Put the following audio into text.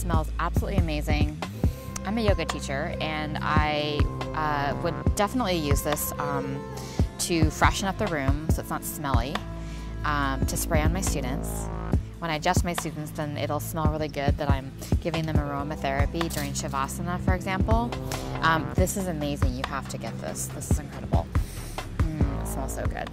smells absolutely amazing. I'm a yoga teacher and I uh, would definitely use this um, to freshen up the room so it's not smelly, um, to spray on my students. When I adjust my students, then it'll smell really good that I'm giving them aromatherapy during Shavasana, for example. Um, this is amazing. You have to get this. This is incredible. Mm, it smells so good.